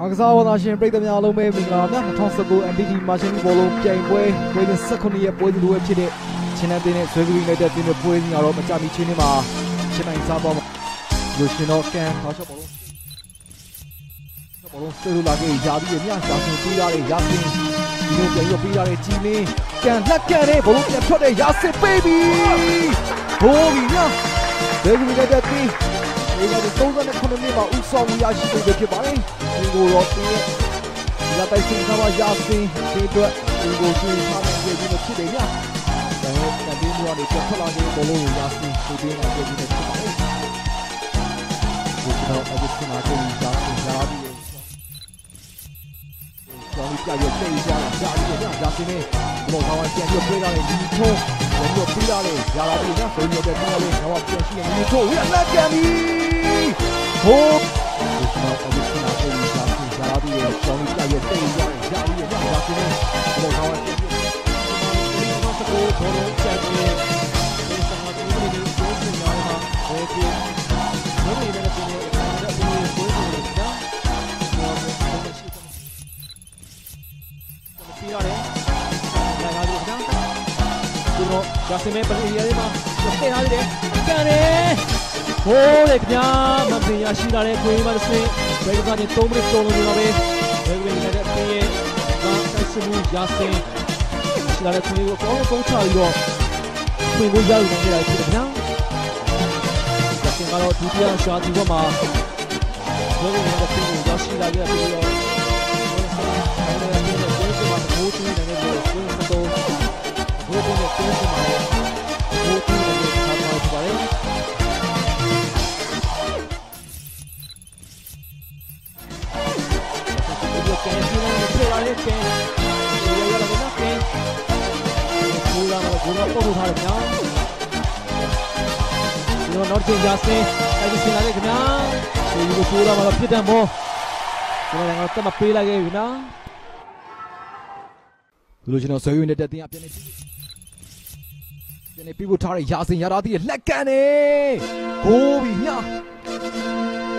အားကစားဝါရှင်ပြည်သူများလုံးပဲမင်္ဂလာပါ2019 MPD မာရှင်ဘောလုံးပြိုင်ပွဲဂရိတ်19ရဲ့ပွဲစဉ်လိုဖြစ်တဲ့ချင်းနယ်တင်းနဲ့ဆွေးနွေးနေတဲ့တင်းနဲ့ပွဲစဉ်ကတော့မကြမီချင်းနေမှာချင်းနိုင်စားပေါ်မှာလူရှင်တော့ကန်ထောက်ချက်ဘောလုံးဘောလုံးဆွေးလို့လာခဲ့ရာပြီးမြရှာဆင်ပြီးရတဲ့ရာဆင်ဒီလိုပြန်ရပြီးရတဲ့ကြီးလင်းကန်လက်ကန်နဲ့ဘောလုံးပြန်ထွက်တဲ့ရာဆင်ပေးပြီဟိုးပြီညဘယ်လိုလဲတဲ့တင်း ဒီကနေ့39နှစ်မှာဥဆောင်ရရှိနေဖြစ်ပါတယ်ဒီကိုတော့တင်းရဲ့ဒီကတိုက်စင်ကမှရာဆင်ဒီအတွက်ဒီကိုကြည့်ထားတဲ့ပြည်သူဖြစ်တယ်ညဒါနဲ့တတိယမြောက်နေပြန်ထွက်လာတဲ့ဘောလုံးကိုရာဆင်ဒီတင်းနဲ့ပြည်သူဖြစ်ပါတယ်ဒီကတော့အခုစမှာကိုရာ 一下又被一下了下一又追到了一处人又追又追到了一处人又追到了一了一处人又追到到了又 Jasime pasirijema, jasime halde, kane. Ole dnia, manzi yashirare kui marusui. Begza ni tomri tono ni mabe. Begwe ni nade piye, ga kaisumu yasin. Yashirare kui go kono kono chari yo. Kui go yaru ni yashirare kui dnia. Yasin karo dutiya shadi go ma. Begwe ni nade piye, yashirare kui yo. တော့ဘူလာပို့ထားတယ်ဗျာဒီတော့နောက်တစ်ချိန်ကြာစင်းအဲဒီစင်လာတဲ့ခင်ဗျာဒီလိုဘူလာမှာတော့ပြစ်တဲ့မောကျွန်တော်လည်းတက်မပေးလိုက်ခဲ့ပြီနော်ဘလို့ကျွန်တော်ဆွဲယူနေတဲ့တင်အပြန်နေပြန်နေပြီးဖို့ထားရရာစင်ရတာတည်းလက်ကန်နေဟိုးပြီည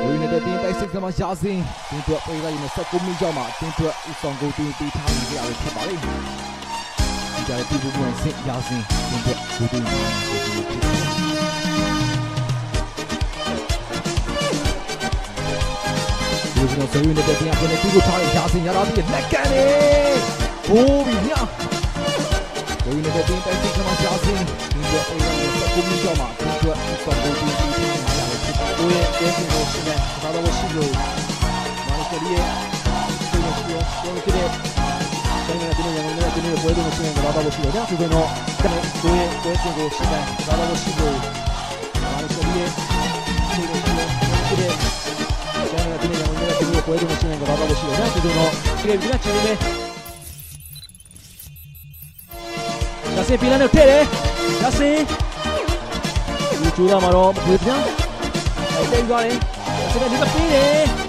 ဝင်းနေတဲ့တင်တိုက်စစ်ကမှရာစင်တင်တော့ပြေးလိုက်နေ19မိနစ်ကျော်မှာတင်တော့ဥဆောင်ကိုတင်ပေးထားနေကြရဖြစ်ပါလေဒီကြတဲ့ပြီးဖို့ဝင်စစ်ရာစင်တင်တော့ကိုတင်ပေးနေတယ်ကျွန်တော်ဆွေးနွေးနေတဲ့တင်အပြန်နေပြီးဖို့ထားရရာစင်ရတာတည်းလက်ကန်နေဟိုးပြီညဝင်းနေတဲ့တင်တိုက်စစ်ကမှရာ 你家的第一部分是幺四零，今天固定的是什么？就是那所有的在天边的嘀咕唱的幺四，来干你！不一样，所有的在边在听什么幺四零？听说哎呀，我在公屏叫嘛，听说你算公屏，今天拿下了七百多元，恭喜我现在拿到我心中拿了这里，这个是我们这边，下面来。tener poder uno tiene grabado los hijos. Ya tuve no, ya no tuve poder tengo shida grabado los hijos. Ahora se viene, sigue sigue, sigue. Ya no tiene la manera que tuve poder uno tiene grabado los hijos. Ya tuve no, sigue bien, sigue bien. 打線ピラネを手で打線宇宙だまろブープじゃん大体言われそれが出たピーで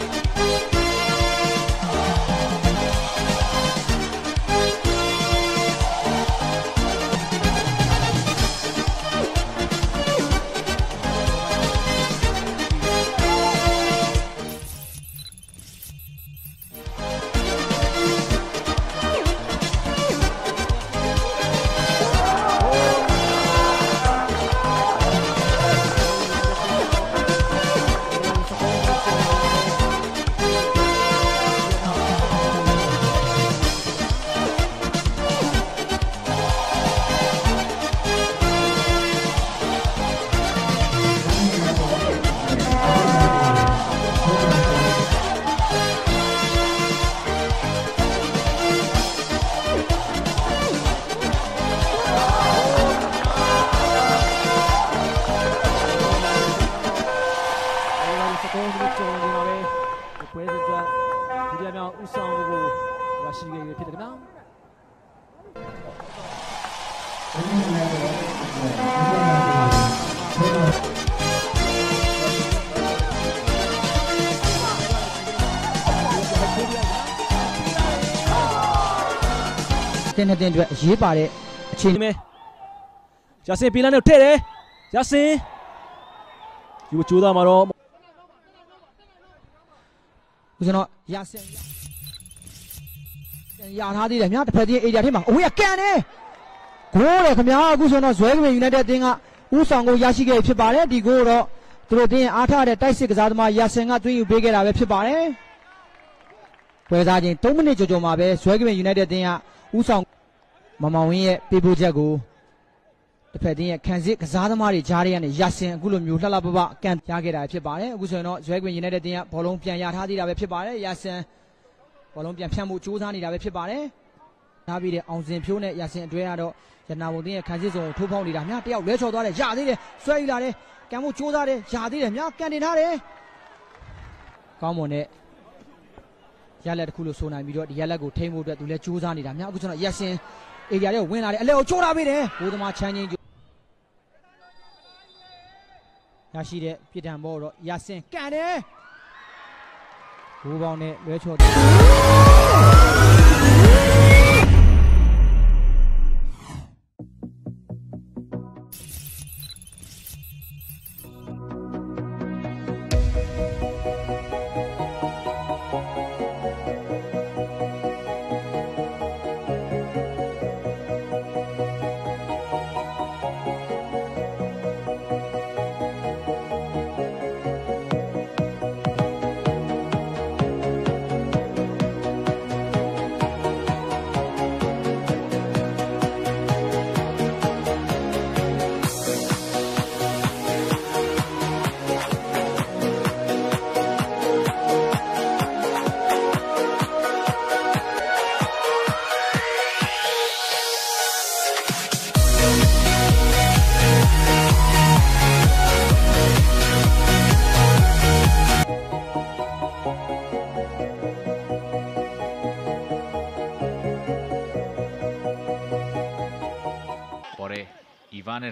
တင်းနဲ့တင်းအတွက်အရေးပါတဲ့အခြေအနေဒီမဲ့ရစင်ပီလာနဲ့ထည့်တယ်ရစင်ယူချိုးသားမှာတော့ဦးဇင်းတော့ရစင်ရထားသေးတယ်များတစ်ဖက်ချင်းအေဂျာထဲမှာအဝေးကကန်တယ် ဂိုးတယ်ခင်ဗျာအခုဆိုတော့ဇွဲကပင်ယူနိုက်တက်အသင်းကဦးဆောင်ကိုရရှိခဲ့ဖြစ်ပါတယ်ဒီဂိုးတော့သူတို့တင်းအားထားတဲ့တိုက်စစ်ကစားသမားရစင်ကသွင်းယူပေးခဲ့တာပဲဖြစ်ပါတယ်ပွဲစားချင်း3မိနစ်ကျော်ကျော်မှာပဲဇွဲကပင်ယူနိုက်တက်အသင်းကဦးဆောင်မမောင်ဝင်းရဲ့ပေးပို့ချက်ကိုတစ်ဖက်တင်းရဲ့ခံစစ်ကစားသမားတွေကြားထဲကနေရစင်အခုလိုမျိုးလှလှပပကန်ရခဲ့တာဖြစ်ပါတယ်အခုဆိုရင်တော့ဇွဲကပင်ယူနိုက်တက်အသင်းကဘောလုံးပြန်ရထားသေးတာပဲဖြစ်ပါတယ်ရစင်ဘောလုံးပြန်ဖြတ်မှုစူးစမ်းနေတာပဲဖြစ်ပါတယ်။နားပြီးတဲ့အောင်စင်ဖြိုးနဲ့ရစင်အတွဲကတော့ ရနာဘုံတင်းရဲ့ခံစစ်စုံကိုထိုးဖောက်နေတာများတယောက်လဲချော်သွားတယ်ရသေးတယ်ဆွဲယူလာတယ်ကံမှုစူးစမ်းတယ်ရသေးတယ်များကန်တင်ထားတယ်။ကောင်းမွန်တဲ့ရလက်တစ်ခုလို့ဆိုနိုင်ပြီးတော့ဒီရလက်ကိုထိမ့်ဖို့အတွက်သူလည်းစူးစမ်းနေတာများအခုကျွန်တော်ရစင်အေရီယာတွေကဝင်လာတယ်အလဲကိုချိုးထားပေးတယ်ဘိုးသမားချမ်းချင်းကျိုးရရှိတဲ့ပြစ်ဒဏ်ဘောတော့ရစင်ကန်တယ်ဘိုးပေါင်းနဲ့လွဲချော်တယ်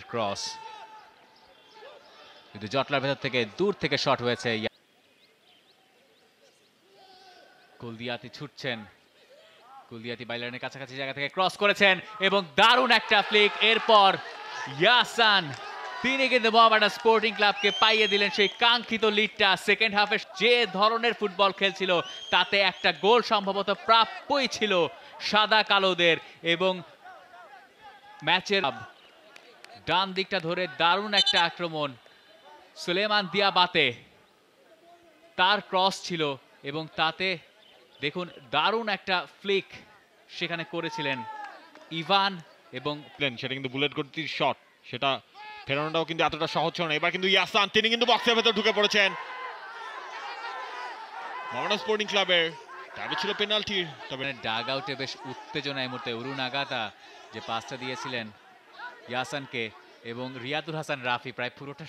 ইভানের ক্রস কিন্তু জটলার ভেতর থেকে দূর থেকে শট হয়েছে কুলদিয়াতি ছুটছেন। কুলদিয়াতি বাইলাইনের কাছাকাছি জায়গা থেকে ক্রস করেছেন এবং দারুণ একটা ফ্লিক এরপর ইয়াসান, তিনি কিন্তু মোহামেডান স্পোর্টিং ক্লাবকে পাইয়ে দিলেন সেই কাঙ্ক্ষিত লিডটা সেকেন্ড হাফে যে ধরনের ফুটবল খেলছিল, তাতে একটা গোল সম্ভবত প্রাপ্যই ছিল সাদা কালোদের এবং ম্যাচের ডান দিকটা ধরে দারুণ একটা আক্রমণ। সুলেমান দিয়াবাতে তার ক্রস ছিল এবং তাতে দেখুন দারুণ একটা ফ্লিক সেখানে করেছিলেন ইভান এবং প্লেন সেটা কিন্তু বুলেট গতির শট সেটা ফেরানোটাও কিন্তু এতটা সহজ ছিল না। এবার কিন্তু ইয়াসান তিনি কিন্তু বক্সের ভেতর ঢুকে পড়েছেন। মোহামেডান স্পোর্টিং ক্লাবের দাবি ছিল পেনাল্টির তবে ডাগ আউটে বেশ উত্তেজনা এই মুহূর্তে অরুণ আগাতা যে পাসটা দিয়েছিলেন ইয়াসানকে এবং রিয়াদুল হাসান রাফি প্রায় পুরোটা